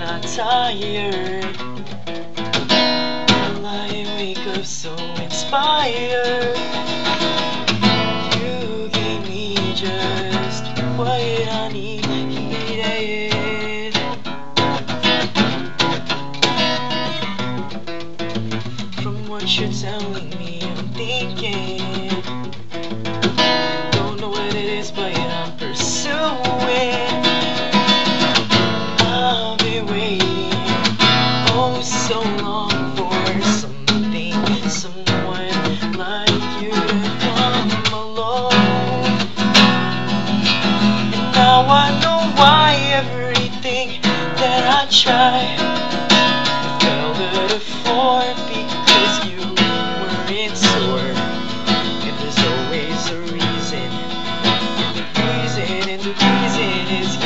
not tired. Will I wake up so inspired? You gave me just what I needed. From what you're telling me, I'm thinking. Come along. And now I know why everything that I tried fell to the floor because you weren't sure. And there's always a reason, the reason, and the reason.